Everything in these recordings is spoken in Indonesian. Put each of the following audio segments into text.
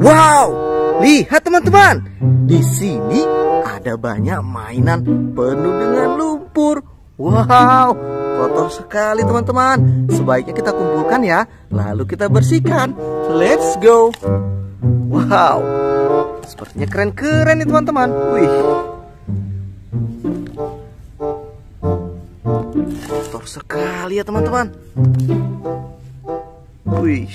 Wow, lihat teman-teman. Di sini ada banyak mainan penuh dengan lumpur. Wow, kotor sekali teman-teman. Sebaiknya kita kumpulkan ya, lalu kita bersihkan. Let's go. Wow, sepertinya keren-keren nih teman-teman. Wih. Kotor sekali ya teman-teman. Wih.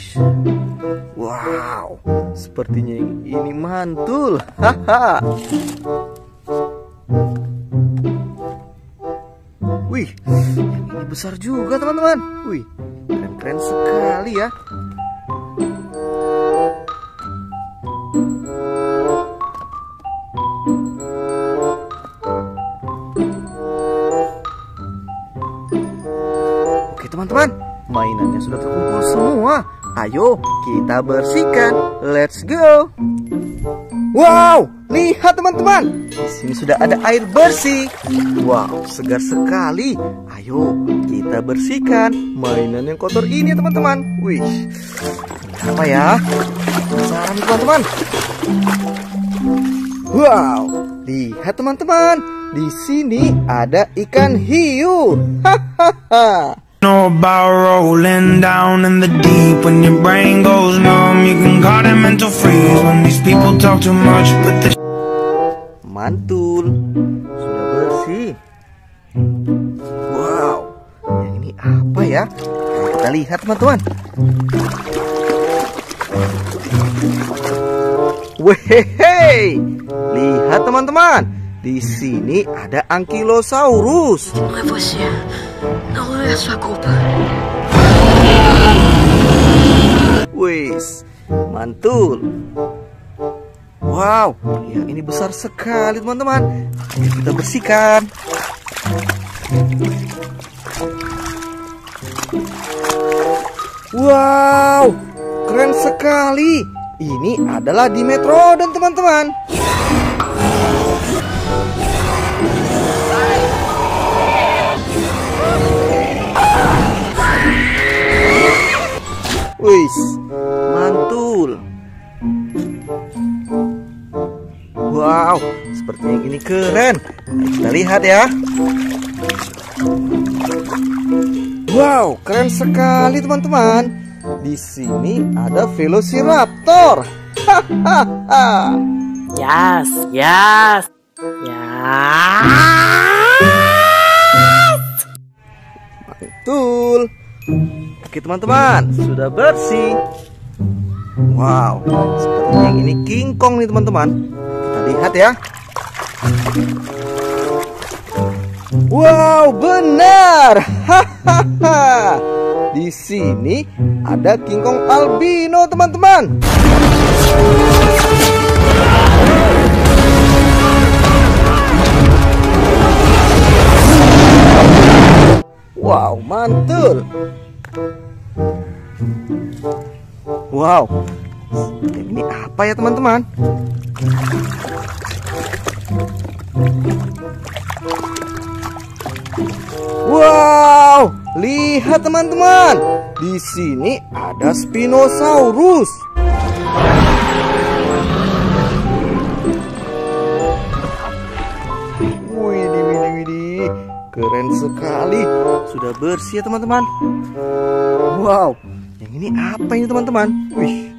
Wow, sepertinya ini mantul. Haha. Wih, ini besar juga teman-teman. Wih, keren-keren sekali ya. Oke teman-teman, mainannya sudah terkumpul semua. Ayo kita bersihkan. Let's go. Wow, lihat teman-teman. Di sini sudah ada air bersih. Wow, segar sekali. Ayo kita bersihkan mainan yang kotor ini teman-teman. Wih, apa ya? Penasaran teman-teman. Wow, lihat teman-teman. Di sini ada ikan hiu. Hahaha. Know about rolling down in the deep. When your brain goes numb. You can call it mental freeze. When these people talk too much, but the mantul. Sudah bersih. Wow. Yang ini apa ya? Kita lihat teman-teman. Wehehe, lihat teman-teman. Di sini ada Ankylosaurus. Não é sua culpa. Wis, mantul. Wow, yang ini besar sekali teman-teman. Kita bersihkan. Wow, keren sekali. Ini adalah Dimetrodon teman-teman. Wis, mantul. Wow, sepertinya ini keren. Kita lihat ya. Wow, keren sekali teman-teman. Di sini ada Velociraptor. Hahaha. Yes, yes. Yes. Mantul. Oke teman-teman, sudah bersih. Wow, sepertinya ini King Kong nih teman-teman. Kita lihat ya. Wow, benar. Hahaha. Di sini ada King Kong albino teman-teman. Wow, mantul. Wow, ini apa ya teman-teman? Wow, lihat teman-teman. Di sini ada Spinosaurus. Keren sekali. Sudah bersih ya teman-teman. Wow, ini apa ini teman-teman? Wih.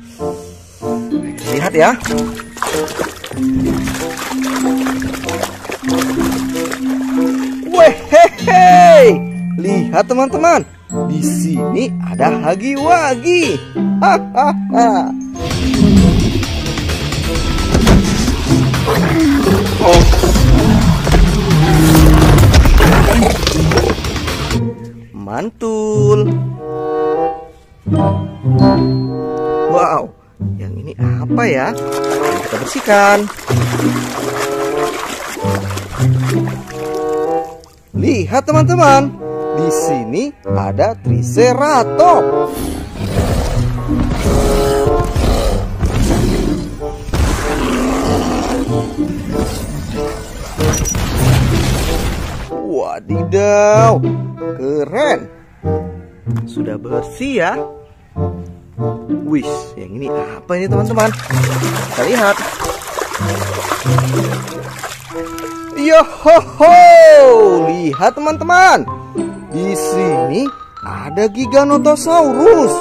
Lihat ya. Wehehe. Lihat teman-teman. Di sini ada Hagi Wagi. Hahaha. Mantul. Wow, yang ini apa ya? Kita bersihkan. Lihat teman-teman, di sini ada Triceratops. Wadidaw, keren. Sudah bersih ya. Wih, yang ini apa ini teman-teman? Kita lihat. Yo ho ho, lihat teman-teman. Di sini ada Giganotosaurus.